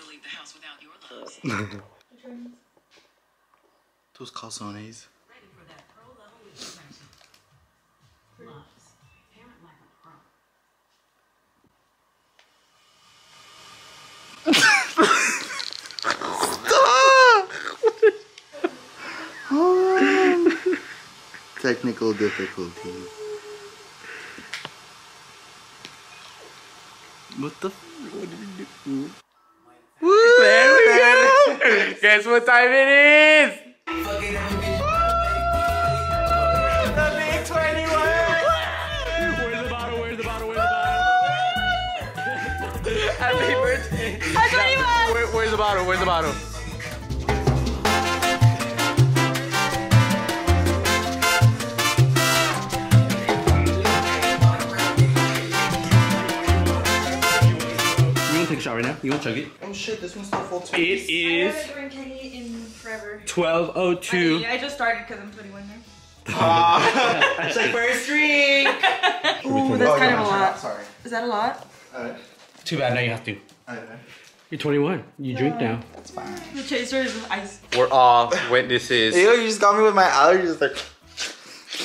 never leave the house without your loves. Those calzones. Ready for that pro level expression. Loves. Parent like a pro. Technical difficulties. What the? F- what did you do? There we go. Guess what time it is? The big 21. Where's the bottle? Where's the bottle? Where's the bottle? Happy birthday. Where, where's the bottle? Where's the bottle? A shot right now? You want to chug it? Oh shit! This one's still full too. It is I haven't drank any in forever. 12:02. I just started because I'm 21 now. Ah. It's like first drink. Ooh, that's kind of a Oh, lot. Sorry. Is that a lot? Alright. Too bad now you have to. Alright. You're 21. You drink now. That's fine. The chaser is ice. We're all witnesses. Ew, you just got me with my allergies. Like.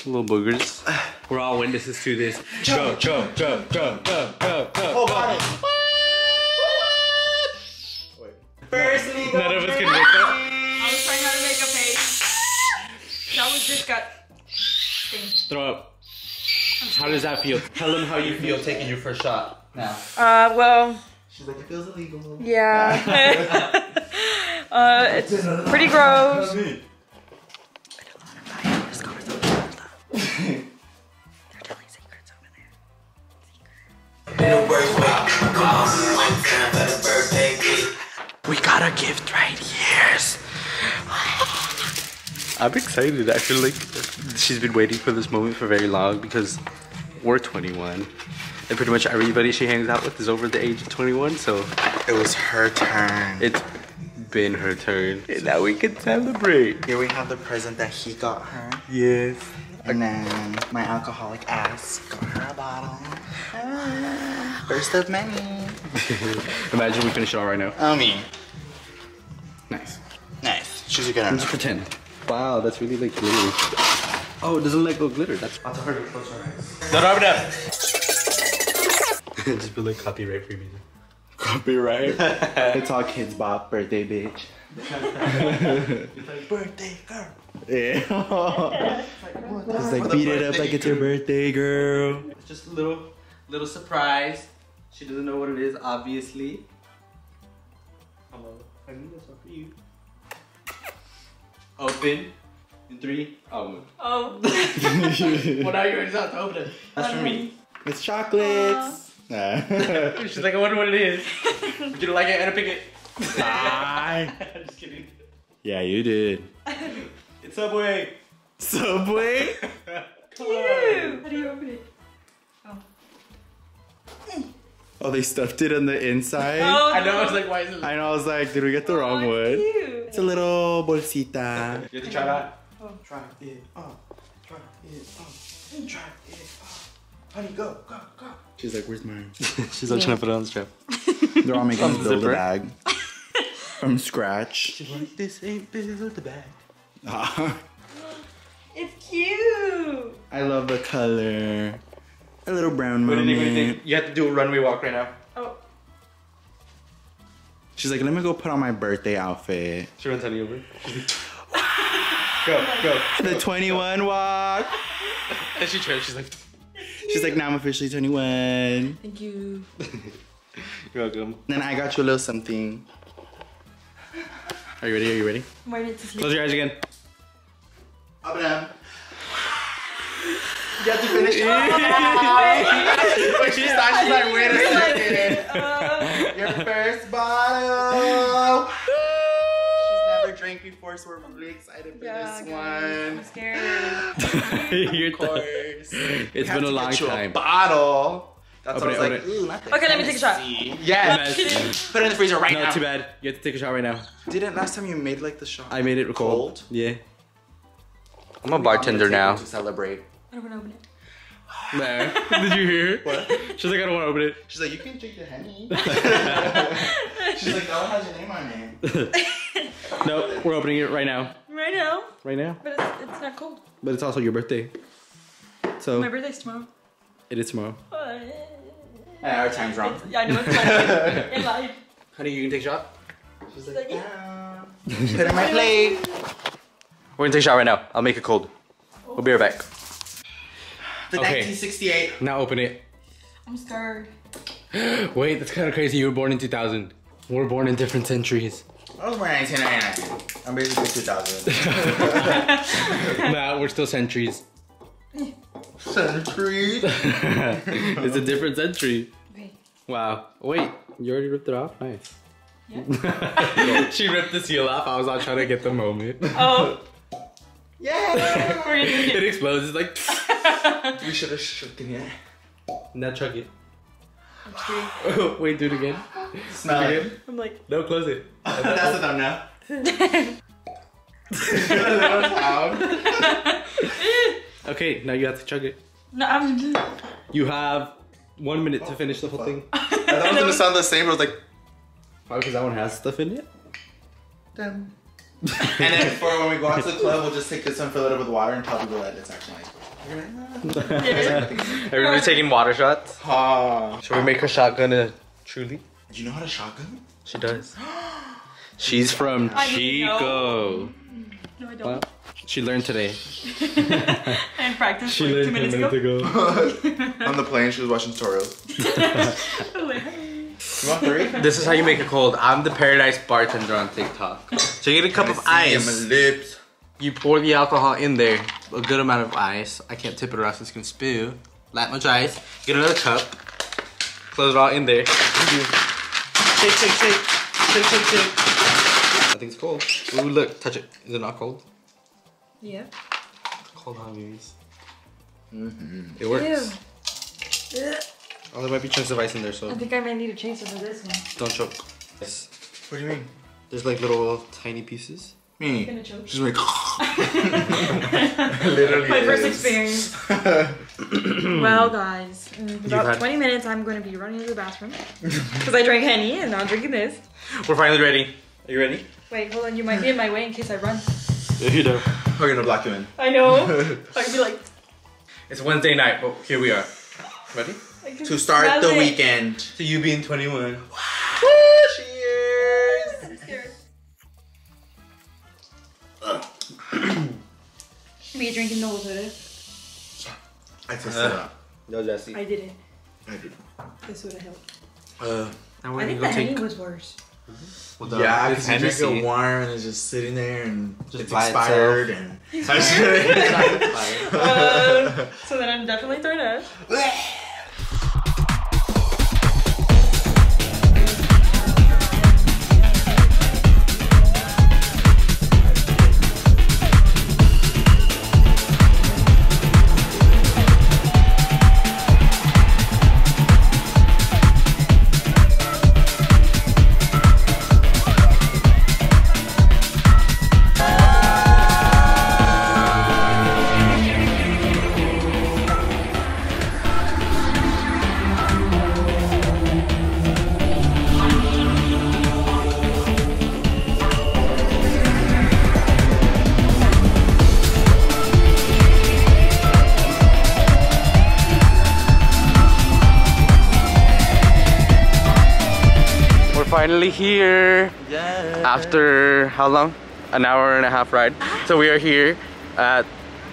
Little boogers. We're all witnesses to this. Go, go, go, go, go, go, go. Oh, got it. First we. None of us can make that. I was trying how to make a face. That was just got. Throw up. How does that feel? Tell them how you feel taking your first shot now. Uh, well, She's like, it feels illegal. yeah. uh, it's pretty gross. We got a gift right here. I'm excited. I feel like she's been waiting for this moment for very long because we're 21. And pretty much everybody she hangs out with is over the age of 21, so It was her turn. it's been her turn. And now we can celebrate. Here we have the present that he got her. Yes. And then my alcoholic ass got her a bottle. Ah, First of many. Imagine we finish it all right now. I mean, Nice. nice. She's a good Let's enough. pretend. Wow, that's really like glittery. Oh, it doesn't let go glitter. That's I'll tell her to close her eyes. Don't open up. Just be like copyright free music. copyright. It's all Kidz Bop birthday bitch. birthday girl. yeah. It's like beat it up like it's your birthday, girl. It's just a little, little surprise. She doesn't know what it is, obviously. Hello, honey, that's not for you. Open in three. Oh, Oh. well now you're about to open it. That's for me. It's chocolates. She's like, I wonder what it is. Did you like it? And I pick it. Bye. Just kidding. Yeah, you did. It's Subway. Subway? Ew. How do you open it? Oh, they stuffed it on the inside? Oh, I know. I was like, why is it? I know, I was like, did we get the wrong one? Cute. It's a little bolsita. You have to try that. Oh. Try it on. Try it on. Try it on. Honey, go, go, go. She's like, where's mine? She's not trying to put it on the strap. They're all making us build a Zipper. bag. From scratch. She's like, this ain't build the bag. Ah. It's cute. I love the color. A little brown What do you? What do you moment. think? You have to do a runway walk right now. Oh. She's like, let me go put on my birthday outfit. She runs honey over. go, go. The 21 walk. And she turns. She's like, She's like, now I'm officially 21. Thank you. you're welcome. Then I got you a little something. Are you ready? Are you ready? I'm ready to sleep. Close your eyes again. Up and down. You have to finish it. when she stopped, she's like, wait a second. Uh, Your first bottle. She's never drank before, so we're really excited for yeah, this guys, I'm scared. Of course. It's been a long time. bottle. That's Open what I it, was like, open ooh, Okay, let me take a shot. Hennessy. Yes. Put it in the freezer right No, now. too bad. You have to take a shot right now. Didn't last time you made like the shot? I made it cold. Cold? Yeah. I'm a bartender now. To celebrate. I don't want to open it. There. Did you hear? What? She's like, I don't want to open it. She's like, you can drink the honey. She's like, that one has your name on it. No, we're opening it right now. Right now, Right now. but it's, it's not cold. But it's also your birthday. So My birthday's tomorrow. it is tomorrow. Uh, Yeah, our time's wrong. yeah, I know it's fine. In life. Honey, you can take a shot. She's like, yeah. Put it in my plate. We're gonna take a shot right now. I'll make it cold. We'll be right back. The Okay. 1968. Now open it. I'm scared. Wait, that's kind of crazy. You were born in 2000. We're born in different centuries. I was born in 1999. I'm basically 2000. nah, we're still centuries. Century. it's a different century. Okay. Wow. Wait, you already ripped it off? Nice. Yeah. she ripped the seal off. I was not trying to get the moment. Oh, Yeah. we're gonna do it it. explodes. It's like, we should have shaken it. now chug it. I'm just kidding. Wait, do it again. Smell Do it it. again. I'm like, No, close it. That's a thumbnail. Little. Okay, now you have to chug it. no, I'm. Just... You have one minute to finish the whole thing. I thought it was gonna sound the same, but I was like, oh, Probably because that one has stuff in it. damn. and then for when we go out to the club, we'll just take this one, fill it up with water, and tell people that it's actually like. Everybody taking water shots. Should we make her shotgun a truly? Do you know how to shotgun? She does. She's from I. Chico. No, I don't. Well, she learned today. I practiced like two minutes ago. On the plane, she was watching tutorials. You want three? This is how you make a cold. I'm the paradise bartender on TikTok. So you get a cup of My ice. lips. You pour the alcohol in there, a good amount of ice. I can't tip it or else it's gonna spill. That much ice. Get another cup. Close it all in there. Shake, shake, shake. Shake, shake, shake. I think it's cold. Ooh, look, touch it. Is it not cold? Yeah. Cold hungries. Mm-hmm. It works. Ew. Oh, there might be chunks of ice in there, so I think I might need a chaser for this one. don't choke. Yes. What do you mean? There's like little tiny pieces. I'm Me. gonna choke. She's like. Literally. My first experience. well, guys, in about had- 20 minutes, I'm going to be running to the bathroom because I drank Henny and now I'm drinking this. We're finally ready. Are you ready? Wait, hold on. You might be in my way in case I run. You know. We're gonna block you in. I know. I could be like. It's Wednesday night, but here we are. Ready? To start the it. weekend. To you being 21. Cheers. Are you drinking the whole soda? I tested Uh. it out. Yo, Jesse. I didn't. I did. This would have helped. Uh, Now I think the Henny was worse. Well, the- yeah, because you drink Hennessy. it warm and it's just sitting there and Just it's by expired and. Uh, so then I'm definitely throwing up. Finally here yeah. after how long? An hour and a half ride. So we are here at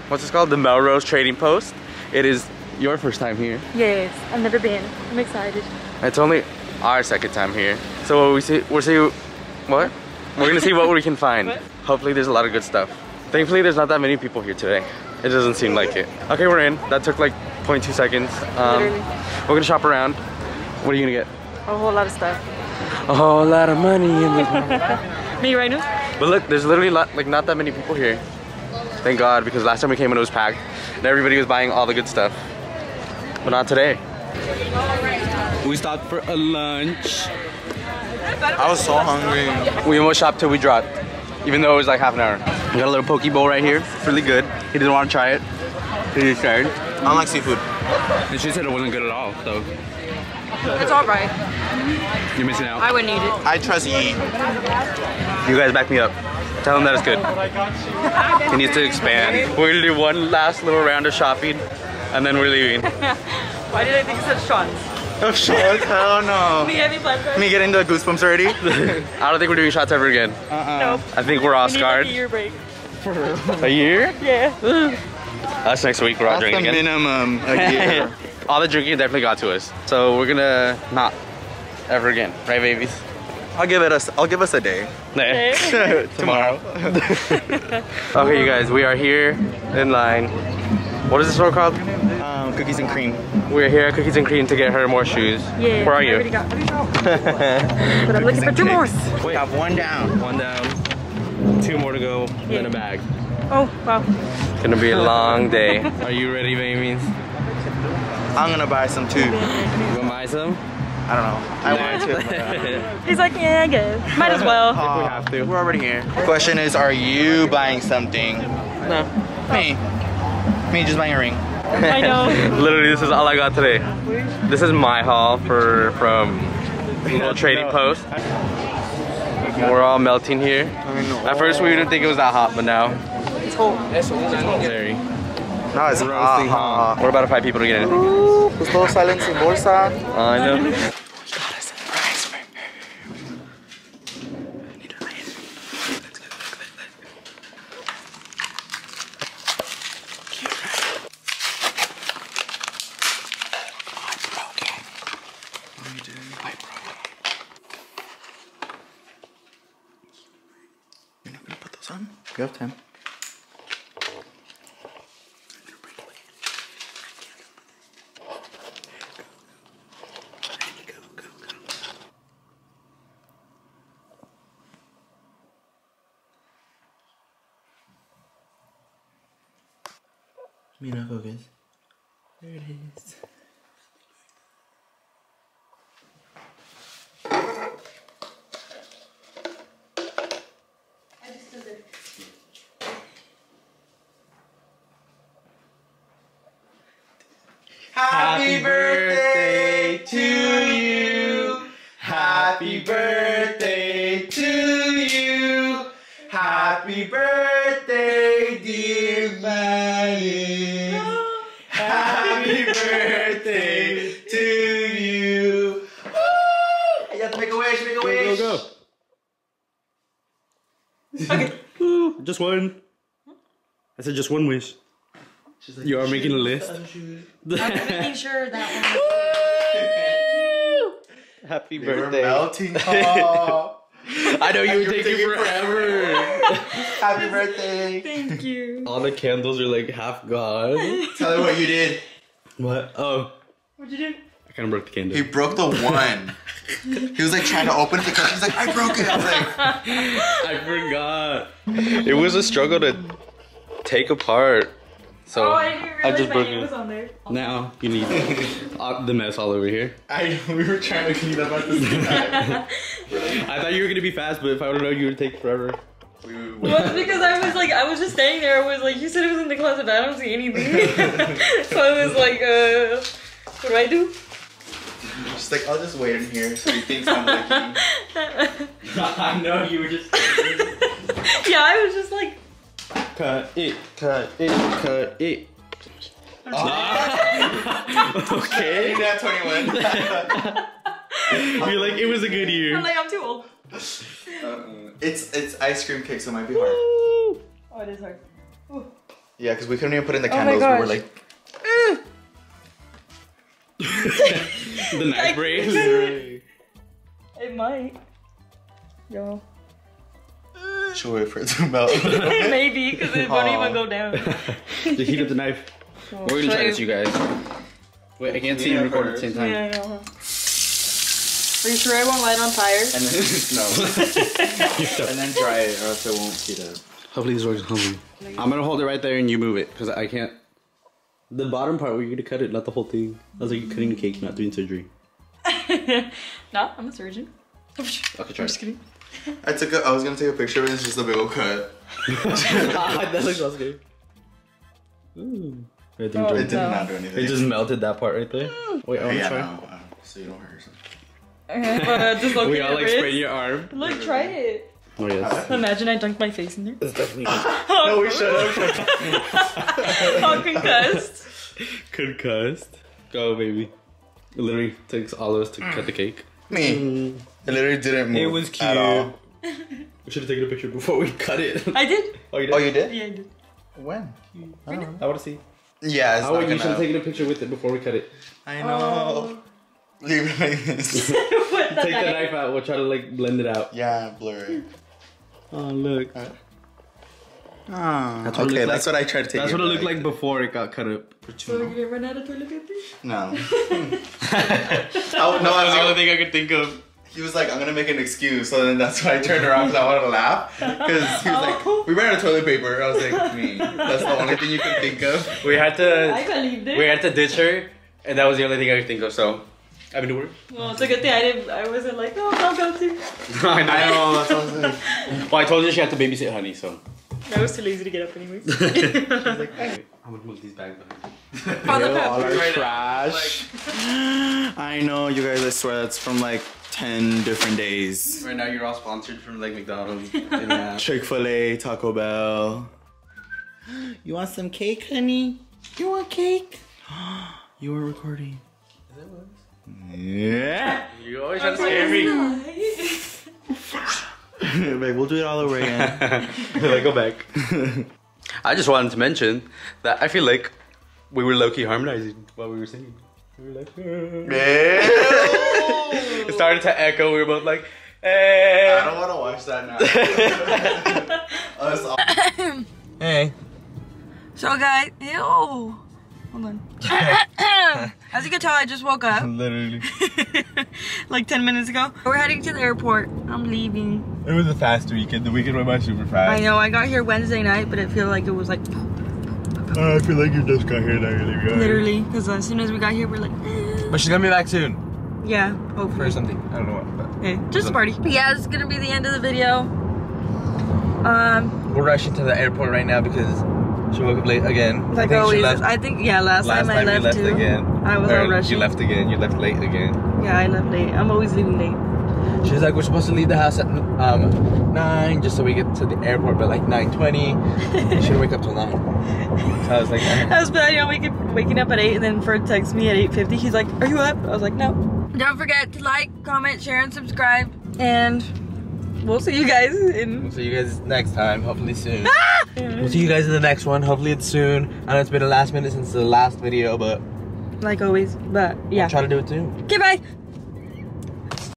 what's this called? The Melrose Trading Post. It is your first time here. Yes, I've never been. I'm excited. It's only our second time here. So we see we're see what? We're gonna see what we can find. What? Hopefully there's a lot of good stuff. Thankfully there's not that many people here today. It doesn't seem like it. Okay, we're in. That took like 0.2 seconds. Um, Literally. we're gonna shop around. What are you gonna get? A whole lot of stuff. A whole lot of money in this. Me right now? But look, there's literally lot, like not that many people here. Thank God, because last time we came in it was packed and everybody was buying all the good stuff. But not today. We stopped for a lunch. I was so hungry. We almost shopped till we dropped, even though it was like half an hour. We got a little poke bowl right here. It's really good. He didn't want to try it. You scared? I don't like seafood. And she said it wasn't good at all, so It's alright. you're missing out. I wouldn't eat it. I trust Yi. You guys back me up. Tell him that it's good. He needs to expand. We're gonna do one last little round of shopping, and then we're leaving. Why did I think it said shots? Oh shit, hell no. Me having blood pressure? Me getting the goosebumps already? I don't think we're doing shots ever again. Uh -uh. Nope. I think we're all We need like scarred. a year break. for A year? Yeah. That's next week. We're all That's the drinking again. minimum a year. all the drinking definitely got to us. So we're gonna not ever again, right, babies? I'll give it us. I'll give us a day. Okay. Tomorrow. Okay, you guys, we are here in line. What is the store called? um, cookies and cream. We're here at Cookies and Cream to get her more shoes. Yeah. Where are I already you? got- but I'm looking for two more. We have one down. One down, two more to go, then a bag. Oh, wow. It's Gonna be a long day. Are you ready, babies? I'm gonna buy some too. You wanna buy some? I don't know. I wanted to. uh, He's like, yeah, I guess. Might as well. we have to. We're already here. Question is, are you buying something? No. Me. Me just buying a ring. I know. Literally, this is all I got today. This is my haul for from little trading post. We're all melting here. At first, we didn't think it was that hot, but now It's cold. It's very. No, it's Roasting uh-huh. hot. We're about to find people to get in. Gusto salen sin bolsa. I know. Let's go, let's go. What are You're not gonna put those on? You have time. Mira, focus. There it is. Happy birthday to you. Happy birthday to you. Happy birthday, dear Manny. Happy birthday to you. Woo! You have to make a wish, make a wish. Go, go. Okay. Just one. I said just one wish. She's like, You are making a list. I'm making sure that Happy They were birthday. melting. Oh, I know you You're would take taking it forever. happy birthday. Thank you. All the candles are like half gone. Tell her what you did. What? Oh, What'd you do? I kind of broke the candle. He broke the one. he was like trying to open it because he's like, I broke it. I was like, I forgot. It was a struggle to take apart. So Oh, I didn't I just my broke it. was on there. Now you need the mess all over here. I we were trying to clean up at the same time. I thought you were gonna be fast, but if I would have known, you would take forever. We, we, Well, because I was like, I was just standing there. I was like, you said it was in the closet, but I don't see anything. so I was like, uh, what do I do? She's like, I'll just wait in here so he thinks I'm looking. I know you were just yeah, I was just like, cut it, cut it, cut it. okay. Ain't that 21? You're like it was a good year. I'm like, I'm too old. Uh-uh. It's it's ice cream cake, so it might be hard. Oh, it is hard. Yeah, because we couldn't even put in the Oh my candles. we were like, the knife brace. It might. Yo. should wait for it to melt. Maybe, because it won't even go down. Just heat up the knife. We're gonna try this, you guys. Wait, I can't see and record at the same time. Yeah, I know. Are you sure I won't light on fire? and then no, and then dry it, or else it won't heat up. Hopefully this works. Hopefully. I'm gonna hold it right there and you move it because I can't. The bottom part where you're gonna cut it, not the whole thing. I was like, you're cutting the cake, not doing surgery. no, I'm a surgeon. Okay, try. Just kidding. I took a, I was gonna take a picture, but it's just a big old cut. that looks awesome. Ooh. It didn't Oh, do It it. did No. not do anything. It just melted that part right there. Wait, I Oh, want to yeah, try. no, uh, so you don't hurt yourself. Okay, but uh, just look We all like sprayed your arm. Look, try it. Oh yes. Imagine I dunked my face in there. It's definitely oh, No, we should have. All concussed. concussed. Go, baby. It literally takes all of us to mm. cut the cake. Me. Mm. It literally didn't move. It was cute. At all. We should have taken a picture before we cut it. I did. oh, you did? Oh, you did? Yeah, I did. When? I want to see. Yeah, it's How not you should have taken a picture with it before we cut it. I know. Oh. Leave it like this. Take the knife out. We'll try to like blend it out. yeah, blur it. Oh look. Ah, That's what okay, looked that's what I tried to take. That's what it looked back. like before it got cut up. So you didn't run out of toilet paper? No. oh, no, I was the only thing I could think of. He was like, I'm gonna make an excuse, so then that's why I turned around because I wanted to laugh. Because he was like, we ran out of toilet paper. I was like, me. That's the only thing you can think of. We had to. I to believed it. we had to ditch her, and that was the only thing I could think of. So I mean, work. Well, it's a good thing I didn't. I wasn't like, no, I'll go too. I I know, that's what I was like. Well, I told her she had to babysit honey, so. I was too lazy to get up anyways. She's like, I'm gonna move these bags behind. On the all paper. our trash. I know, you guys. I swear that's from like ten different days. Right now, you're all sponsored from like McDonald's. uh, Chick Fil A, Taco Bell. You want some cake, honey? You want cake? You were recording. Yeah. you always try to scare me. Babe, we'll do it all over again. like, go back. I just wanted to mention that I feel like we were low key harmonizing while we were singing. We were like, it started to echo. We were both like, I eh. don't want to watch that now. Us all- Hey. So, guys, ew. Hold on. As you can tell, I just woke up Literally. like 10 minutes ago. We're heading to the airport. I'm leaving. It was a fast weekend. The weekend went by super fast. I know I got here Wednesday night, but it feel like it was like I feel like you just got here and I really got literally because as soon as we got here, we're like, eh. But she's gonna be back soon yeah, for hopefully. something. I don't know what. But Okay, just a party. Yeah, it's gonna be the end of the video. Um, we're rushing to the airport right now because she woke up late again. like I think always, she left I think yeah, last, last time, I time left, you left too. again. I was Or all rushing. You left again. You left late again. Yeah, I left late. I'm always leaving late. She was like, we're supposed to leave the house at um nine just so we get to the airport by like nine twenty. she should wake up till nine. So I was like. I was planning on waking, waking up at 8 and then Fern texts me at 8.50. He's like, are you up? I was like, no. Don't forget to like, comment, share, and subscribe. And we'll see you guys in... we'll see you guys next time. Hopefully soon. Ah! We'll see you guys in the next one. Hopefully it's soon. I know it's been a last minute since the last video, but Like always. But yeah. I'll try to do it soon. Okay, bye.